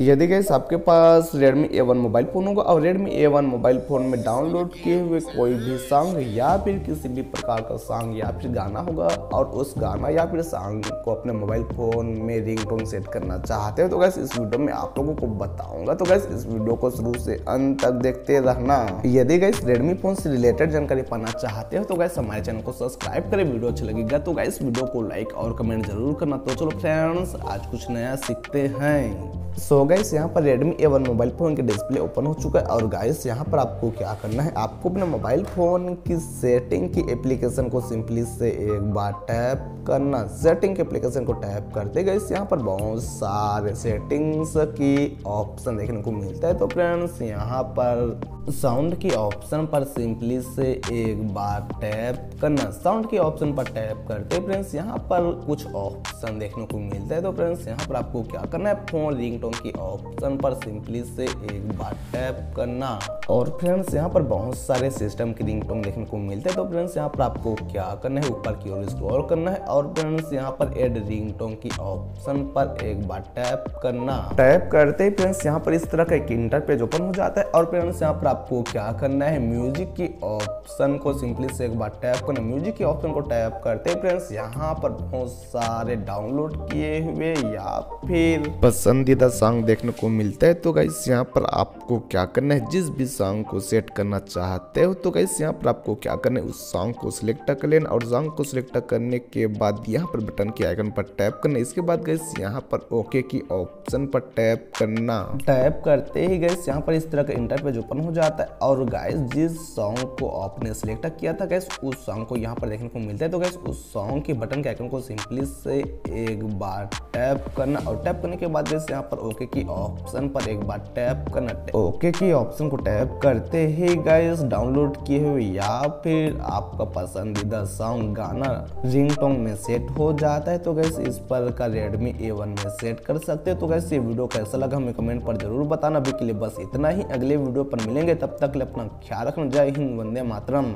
यदि गैस आपके पास Redmi A1 mobile phone होगा और Redmi A1 मोबाइल फ़ोन में डाउनलोड किए हुए कोई भी सॉन्ग या फिर किसी भी प्रकार का सॉन्ग या फिर गाना होगा और उस गाना या फिर सॉन्ग को अपने मोबाइल फ़ोन में रिंगटोन सेट करना चाहते हो तो गैस इस वीडियो में आप लोगों को बताऊँगा। तो गैस इस वीडियो को शुरू से अंत तक देखते रहना। यदि गैस रेडमी फ़ोन से रिलेटेड जानकारी पाना चाहते हो तो गैस हमारे चैनल को सब्सक्राइब करें वीडियो अच्छा लगेगा तो गैस वीडियो को लाइक और कमेंट ज़रूर करना। तो चलो फ्रेंड्स आज कुछ नया सीखते हैं। सो गाइस यहाँ पर Redmi A1 मोबाइल फ़ोन की डिस्प्ले ओपन हो चुका है। और गाइस यहाँ पर आपको क्या करना है? आपको अपने मोबाइल फ़ोन की सेटिंग की एप्लीकेशन को सिंपली से एक बार टैप करना सेटिंग के एप्लीकेशन को टैप करते गए यहाँ पर बहुत सारे सेटिंग्स की ऑप्शन देखने को मिलता है। तो फ्रेंड्स यहाँ पर साउंड की ऑप्शन पर सिंपली से एक बार टैप करना साउंड की ऑप्शन पर टैप करते फ्रेंड्स यहाँ पर कुछ ऑप्शन देखने को मिलता है। तो फ्रेंड्स यहाँ पर आपको क्या करना है? फ़ोन रिंगटोन की ऑप्शन पर सिंपली से एक बार टैप करना। और फ्रेंड्स यहाँ पर बहुत सारे सिस्टम की रिंगटोन देखने को मिलते हैं। तो फ्रेंड्स यहाँ पर आपको क्या करना है? ऊपर की ओर स्क्रॉल करना है। और फ्रेंड्स यहाँ पर एड रिंगटोन की ऑप्शन पर एक बार टैप करना। टैप करते ही फ्रेंड्स यहाँ पर इस तरह का एक इंटरपेज ओपन हो जाता है। और फ्रेंड्स यहाँ पर आपको क्या करना है? म्यूज़िक की ऑप्शन को सिंपली से एक बार टैप करना। म्यूज़िक की ऑप्शन को टैप करते हैं फ्रेंड्स यहाँ पर बहुत सारे डाउनलोड किए हुए या फिर पसंदीदा सॉन्ग देखने को मिलता है। तो गाइस यहाँ पर आपको क्या करना है? जिस भी सॉन्ग को सेट करना चाहते हो तो गाइस यहाँ पर आपको क्या करना है? उस सॉन्ग को सिलेक्ट कर लेना और सॉन्ग को सिलेक्ट करने के बाद यहाँ पर बटन के आइकन पर टैप करना। इसके बाद गाइस यहाँ पर ओके की ऑप्शन पर टैप करना। टैप करते ही गाइस यहाँ पर इस तरह का इंटरपेज ओपन हो जाता है। और गाइस जिस सॉन्ग को आपने सिलेक्ट किया था गैस उस सॉन्ग को यहाँ पर देखने को मिलता है। तो गैस उस सॉन्ग के बटन के आइकन को सिंपली से एक बार टैप करना और टैप करने के बाद गैस यहाँ पर ओके की ऑप्शन पर एक बार टैप करना ओके की ऑप्शन को टैप करते ही गाइस डाउनलोड किए हुए या फिर आपका पसंदीदा सॉन्ग गाना रिंगटोन में सेट हो जाता है तो गैस इस पर का रेडमी ए में सेट कर सकते हैं। तो गैस ये वीडियो कैसा लगा हमें कमेंट पर ज़रूर बताना। अभी के लिए बस इतना ही। अगले वीडियो पर मिलेंगे। तब तक अपना ख्याल रखना। जय हिंद, वंदे मातरम।